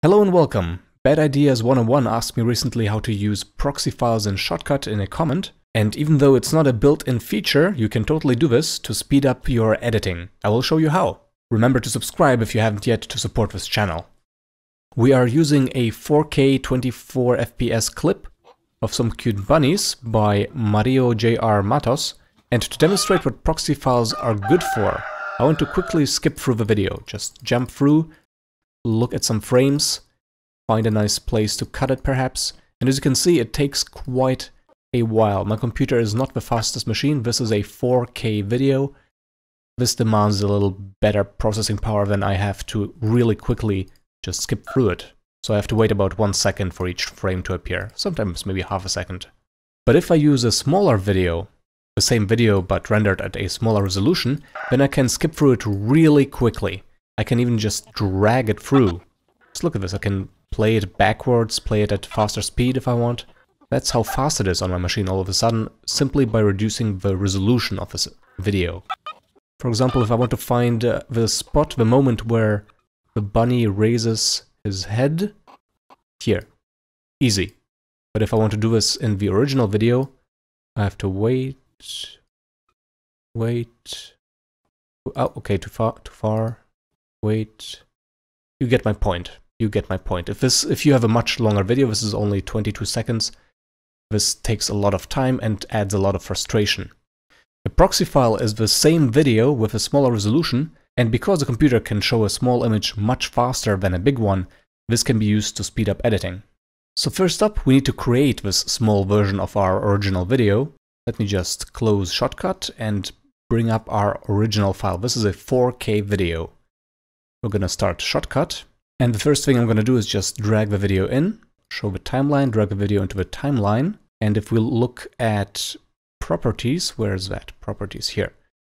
Hello and welcome. Bad Ideas 101 asked me recently how to use proxy files in Shotcut in a comment, and even though it's not a built-in feature, you can totally do this to speed up your editing. I will show you how. Remember to subscribe if you haven't yet to support this channel. We are using a 4K 24 FPS clip of some cute bunnies by Mario J.R. Matos, and to demonstrate what proxy files are good for, I want to quickly skip through the video, just jump through look at some frames, find a nice place to cut it perhaps. And as you can see, it takes quite a while. My computer is not the fastest machine. This is a 4K video. This demands a little better processing power than I have to really quickly just skip through it. So I have to wait about one second for each frame to appear, sometimes maybe half a second. But if I use a smaller video, the same video but rendered at a smaller resolution, then I can skip through it really quickly. I can even just drag it through. Just look at this, I can play it backwards, play it at faster speed if I want. That's how fast it is on my machine all of a sudden, simply by reducing the resolution of this video. For example, if I want to find uh, the spot, the moment where the bunny raises his head, here. Easy. But if I want to do this in the original video, I have to wait, wait. Oh, okay, too far, too far. Wait. You get my point. You get my point. If this, if you have a much longer video, this is only 22 seconds, this takes a lot of time and adds a lot of frustration. A proxy file is the same video with a smaller resolution, and because the computer can show a small image much faster than a big one, this can be used to speed up editing. So first up, we need to create this small version of our original video. Let me just close Shotcut and bring up our original file. This is a 4K video. We're going to start Shotcut. And the first thing I'm going to do is just drag the video in, show the timeline, drag the video into the timeline. And if we look at properties, where is that? Properties here.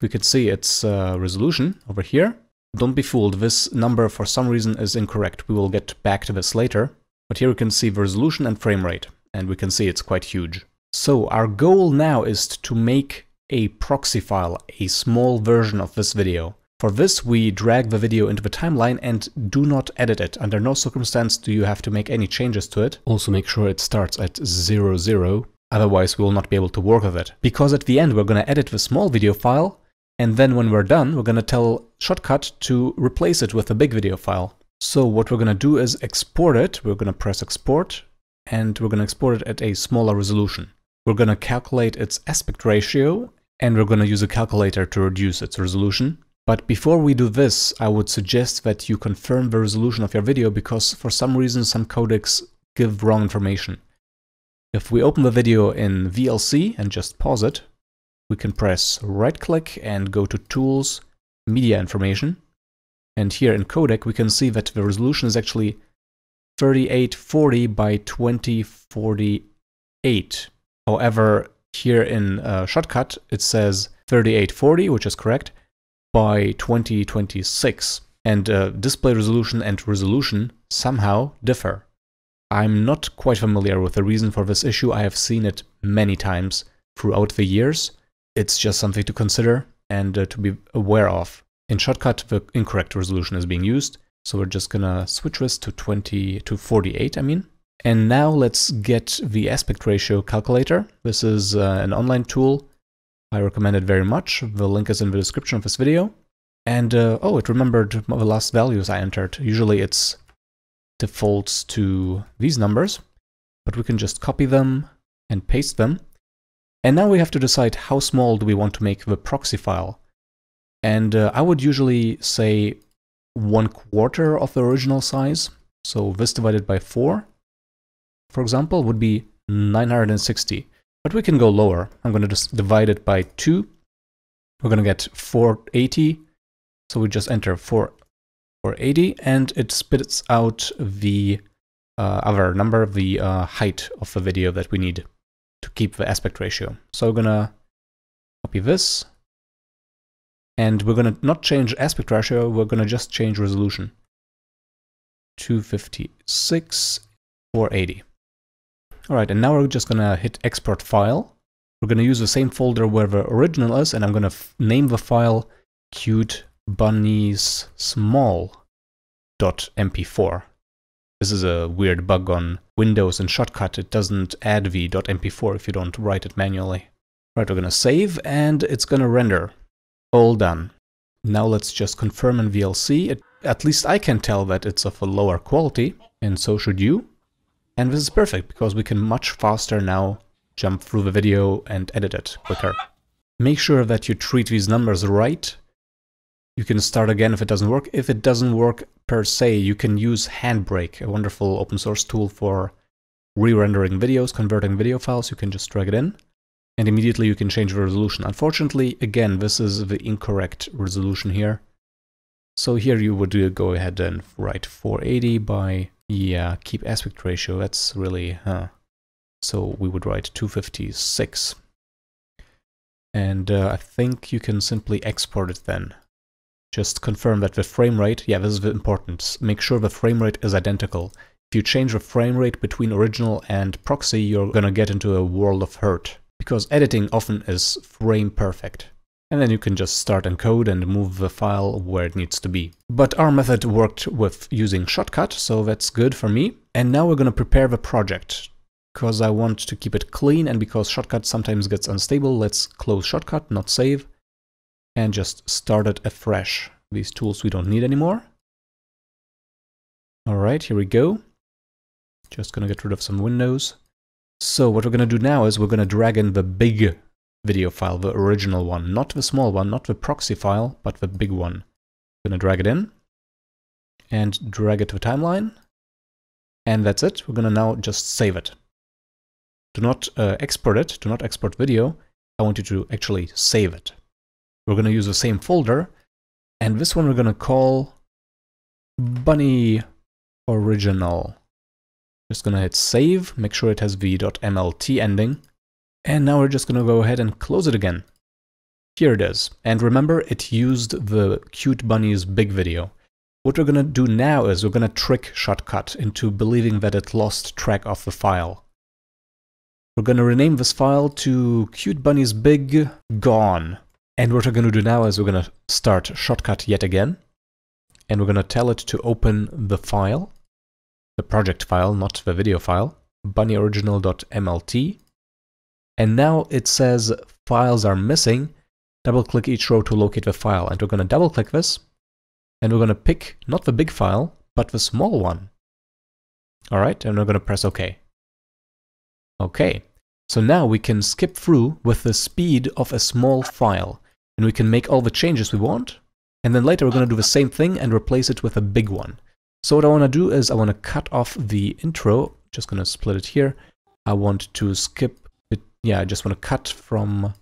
We can see its uh, resolution over here. Don't be fooled, this number for some reason is incorrect. We will get back to this later. But here we can see the resolution and frame rate, and we can see it's quite huge. So our goal now is to make a proxy file, a small version of this video. For this, we drag the video into the timeline and do not edit it. Under no circumstance do you have to make any changes to it. Also make sure it starts at 00, zero, otherwise we will not be able to work with it. Because at the end we're going to edit the small video file, and then when we're done, we're going to tell Shotcut to replace it with a big video file. So what we're going to do is export it. We're going to press export, and we're going to export it at a smaller resolution. We're going to calculate its aspect ratio, and we're going to use a calculator to reduce its resolution. But before we do this, I would suggest that you confirm the resolution of your video because for some reason some codecs give wrong information. If we open the video in VLC and just pause it, we can press right click and go to Tools, Media Information. And here in codec we can see that the resolution is actually 3840 by 2048. However, here in uh, Shotcut it says 3840, which is correct, by 2026 and uh, display resolution and resolution somehow differ. I'm not quite familiar with the reason for this issue. I have seen it many times throughout the years. It's just something to consider and uh, to be aware of. In Shotcut, the incorrect resolution is being used. So we're just gonna switch this to 20 to 48, I mean. And now let's get the aspect ratio calculator. This is uh, an online tool I recommend it very much. The link is in the description of this video. And, uh, oh, it remembered the last values I entered. Usually it's defaults to these numbers, but we can just copy them and paste them. And now we have to decide how small do we want to make the proxy file. And uh, I would usually say one quarter of the original size. So this divided by 4, for example, would be 960. But we can go lower. I'm going to just divide it by 2. We're going to get 480. So we just enter 4, 480 and it spits out the uh, other number, the uh, height of the video that we need to keep the aspect ratio. So we're going to copy this. And we're going to not change aspect ratio, we're going to just change resolution. 256, 480. Alright, and now we're just gonna hit export file. We're gonna use the same folder where the original is, and I'm gonna name the file cute bunnies small.mp4. This is a weird bug on Windows and Shotcut. It doesn't add v.mp4 if you don't write it manually. Right, we're gonna save and it's gonna render. All done. Now let's just confirm in VLC. It, at least I can tell that it's of a lower quality, and so should you. And this is perfect, because we can much faster now jump through the video and edit it quicker. Make sure that you treat these numbers right. You can start again if it doesn't work. If it doesn't work per se, you can use Handbrake, a wonderful open source tool for re-rendering videos, converting video files. You can just drag it in and immediately you can change the resolution. Unfortunately, again, this is the incorrect resolution here. So here you would go ahead and write 480 by, yeah, keep aspect ratio, that's really, huh. So we would write 256. And uh, I think you can simply export it then. Just confirm that the frame rate, yeah, this is the important. Make sure the frame rate is identical. If you change the frame rate between original and proxy, you're gonna get into a world of hurt because editing often is frame perfect. And then you can just start encode and move the file where it needs to be. But our method worked with using Shotcut, so that's good for me. And now we're going to prepare the project. Because I want to keep it clean and because Shotcut sometimes gets unstable, let's close Shotcut, not save. And just start it afresh. These tools we don't need anymore. Alright, here we go. Just gonna get rid of some windows. So what we're to do now is we're to drag in the big video file, the original one, not the small one, not the proxy file, but the big one. To drag it in and drag it to the timeline. And that's it. We're to now just save it. Do not uh, export it, do not export video. I want you to actually save it. We're to use the same folder, and this one we're to call Bunny Original. Just gonna hit save, make sure it has v.mlt ending. And now we're just gonna go ahead and close it again. Here it is. And remember, it used the cute bunny's big video. What we're gonna do now is we're gonna trick Shotcut into believing that it lost track of the file. We're gonna rename this file to cute bunny's big gone. And what we're gonna do now is we're gonna start Shotcut yet again. And we're gonna tell it to open the file the project file, not the video file, bunnyoriginal.mlt. And now it says files are missing. Double click each row to locate the file. And we're going to double click this. And we're going to pick not the big file, but the small one. All right, and we're going to press OK. OK, so now we can skip through with the speed of a small file. And we can make all the changes we want. And then later we're going to do the same thing and replace it with a big one. So what I want to do is I want to cut off the intro, just going to split it here. I want to skip yeah, I just want to cut from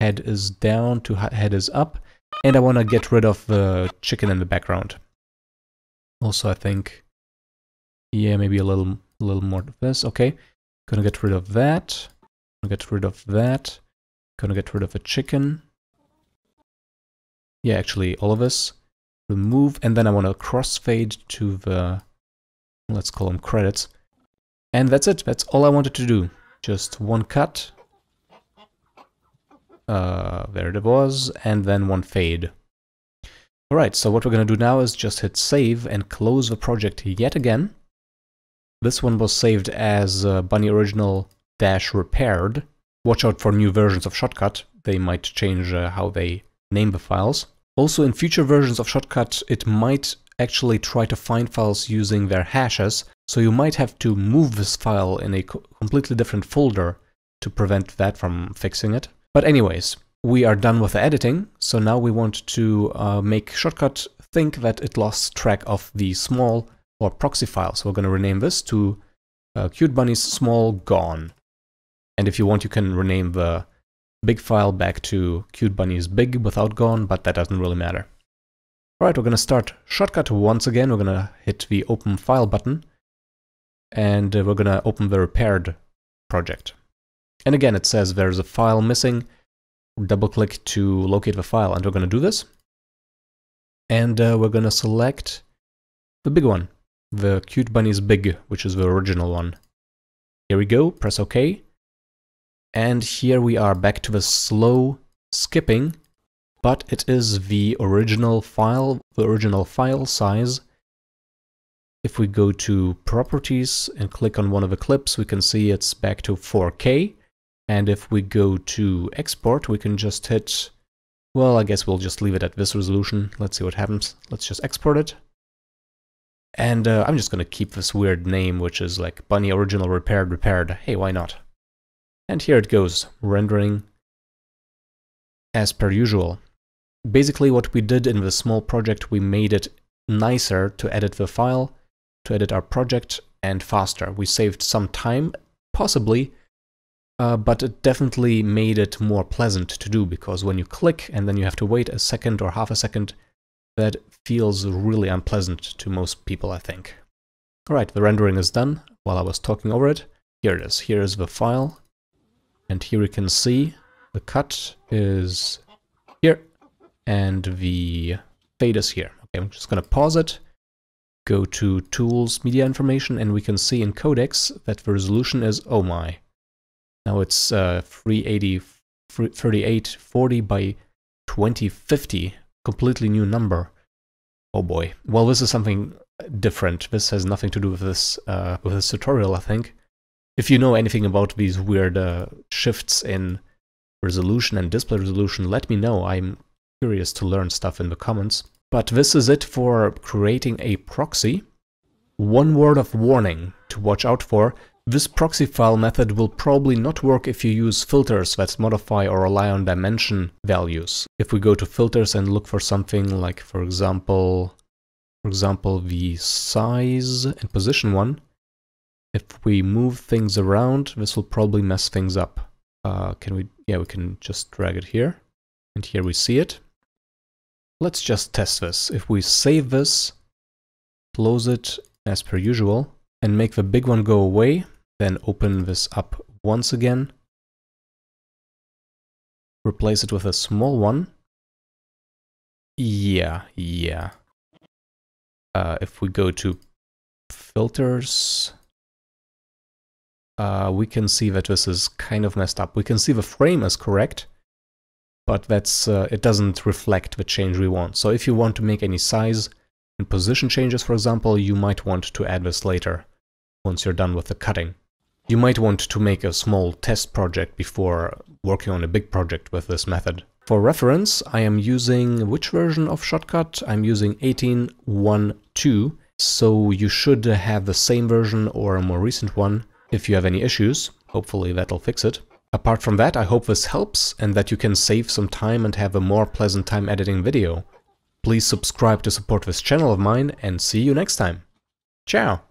head is down to head is up. And I want to get rid of the chicken in the background. Also, I think, yeah, maybe a little, a little more of this. Okay, gonna get rid of that. Gonna get rid of that. Gonna get rid of the chicken. Yeah, actually, all of this remove, and then I want to crossfade to the, let's call them credits. And that's it, that's all I wanted to do. Just one cut. Uh, there it was, and then one fade. Alright, so what we're going to do now is just hit save and close the project yet again. This one was saved as uh, Bunny Original dash repaired. Watch out for new versions of Shotcut. They might change uh, how they name the files. Also, in future versions of Shotcut, it might actually try to find files using their hashes, so you might have to move this file in a co completely different folder to prevent that from fixing it. But anyways, we are done with the editing, so now we want to uh, make Shotcut think that it lost track of the small or proxy file. So we're going to rename this to uh, Cute Bunny's small gone. And if you want, you can rename the big file back to cute bunny's big without gone, but that doesn't really matter. Alright, we're going to start Shotcut once again. We're going to hit the open file button and uh, we're going to open the repaired project. And again, it says there's a file missing. Double click to locate the file and we're going to do this. And uh, we're going to select the big one, the cute bunny's big, which is the original one. Here we go, press OK. And here we are back to the slow skipping, but it is the original file, the original file size. If we go to properties and click on one of the clips, we can see it's back to 4K. And if we go to export, we can just hit, well, I guess we'll just leave it at this resolution. Let's see what happens. Let's just export it. And uh, I'm just going to keep this weird name, which is like Bunny Original Repaired Repaired. Hey, why not? And here it goes, rendering as per usual. Basically what we did in the small project, we made it nicer to edit the file, to edit our project, and faster. We saved some time, possibly, uh, but it definitely made it more pleasant to do, because when you click and then you have to wait a second or half a second, that feels really unpleasant to most people, I think. Alright, the rendering is done. While I was talking over it, here it is. Here is the file. And here you can see the cut is here and the fade is here. Okay, I'm just going to pause it, go to Tools, Media Information, and we can see in Codecs that the resolution is, oh my. Now it's uh, 380, 3840 by 2050 completely new number. Oh boy. Well, this is something different. This has nothing to do with this, uh, with this tutorial, I think. If you know anything about these weird uh, shifts in resolution and display resolution, let me know. I'm curious to learn stuff in the comments. But this is it for creating a proxy. One word of warning to watch out for. This proxy file method will probably not work if you use filters that modify or rely on dimension values. If we go to filters and look for something like, for example, for example, the size and position one, if we move things around, this will probably mess things up. Uh, can we, yeah, we can just drag it here. And here we see it. Let's just test this. If we save this, close it as per usual, and make the big one go away, then open this up once again. Replace it with a small one. Yeah, yeah. Uh, if we go to filters, uh, we can see that this is kind of messed up. We can see the frame is correct, but that's uh, it doesn't reflect the change we want. So if you want to make any size and position changes, for example, you might want to add this later, once you're done with the cutting. You might want to make a small test project before working on a big project with this method. For reference, I am using which version of Shotcut? I'm using 18.1.2, so you should have the same version or a more recent one. If you have any issues, hopefully that'll fix it. Apart from that, I hope this helps and that you can save some time and have a more pleasant time editing video. Please subscribe to support this channel of mine and see you next time. Ciao!